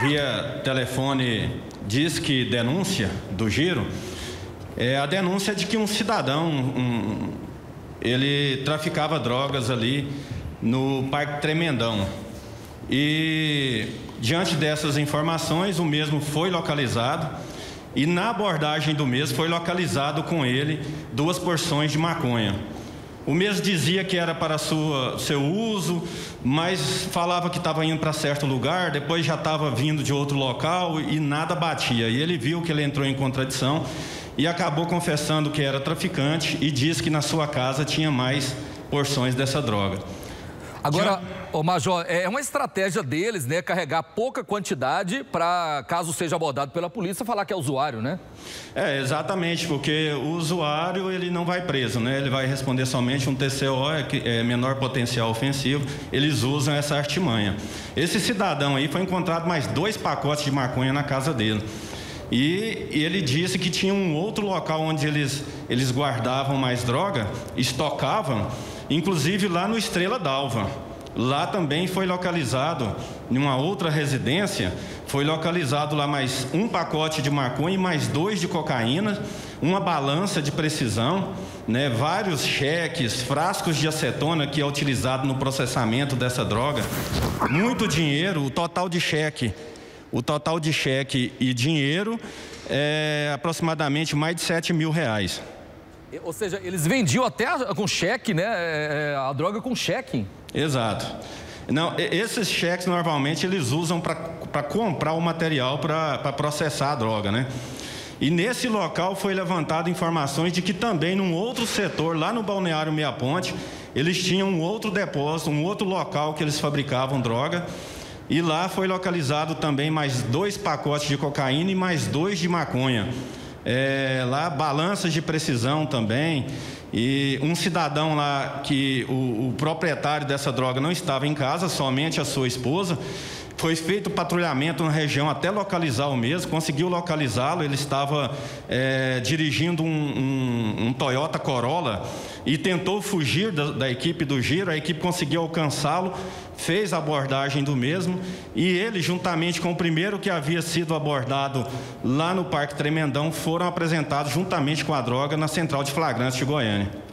via telefone diz que denúncia do giro, é a denúncia de que um cidadão, um, ele traficava drogas ali no Parque Tremendão. E diante dessas informações, o mesmo foi localizado e na abordagem do mesmo foi localizado com ele duas porções de maconha. O mesmo dizia que era para sua, seu uso, mas falava que estava indo para certo lugar, depois já estava vindo de outro local e nada batia. E ele viu que ele entrou em contradição e acabou confessando que era traficante e disse que na sua casa tinha mais porções dessa droga. Agora, o Major, é uma estratégia deles, né? Carregar pouca quantidade para, caso seja abordado pela polícia, falar que é usuário, né? É, exatamente, porque o usuário ele não vai preso, né? Ele vai responder somente um TCO, é, é menor potencial ofensivo. Eles usam essa artimanha. Esse cidadão aí foi encontrado mais dois pacotes de maconha na casa dele. E, e, ele disse que tinha um outro local onde eles, eles guardavam mais droga, estocavam inclusive lá no Estrela d'Alva. Lá também foi localizado, em uma outra residência, foi localizado lá mais um pacote de maconha e mais dois de cocaína, uma balança de precisão, né, vários cheques, frascos de acetona que é utilizado no processamento dessa droga, muito dinheiro, o total de cheque, o total de cheque e dinheiro é aproximadamente mais de 7 mil reais. Ou seja, eles vendiam até com cheque, né? É, é, a droga com cheque. Exato. Não, esses cheques normalmente eles usam para comprar o material para processar a droga, né? E nesse local foi levantado informações de que também num outro setor, lá no balneário Meia Ponte, eles tinham um outro depósito, um outro local que eles fabricavam droga. E lá foi localizado também mais dois pacotes de cocaína e mais dois de maconha é, lá balanças de precisão também. E um cidadão lá que o, o proprietário dessa droga não estava em casa, somente a sua esposa. Foi feito patrulhamento na região até localizar o mesmo, conseguiu localizá-lo. Ele estava é, dirigindo um, um, um, Toyota Corolla e tentou fugir da, da equipe do giro. A equipe conseguiu alcançá-lo, fez a abordagem do mesmo e ele, juntamente com o primeiro que havia sido abordado lá no Parque Tremendão, foram apresentados juntamente com a droga na central de flagrantes de Goiânia.